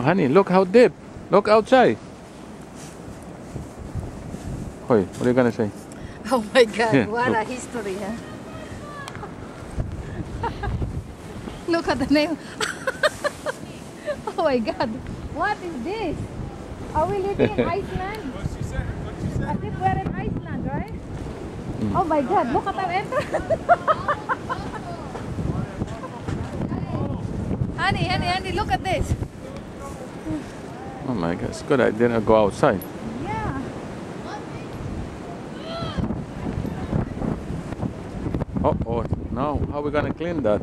honey, look how deep. Look outside. Hoi, what are you gonna say? Oh my God, Yeah, what a history, huh? look at the name. oh my God, what is this? Are we living in Iceland? I think we're in Iceland, right? Mm. Oh my God, look at our entrance. honey, honey, honey, look at this. Oh my god, it's good I didn't go outside. Yeah. Oh, oh, now how are we gonna clean that?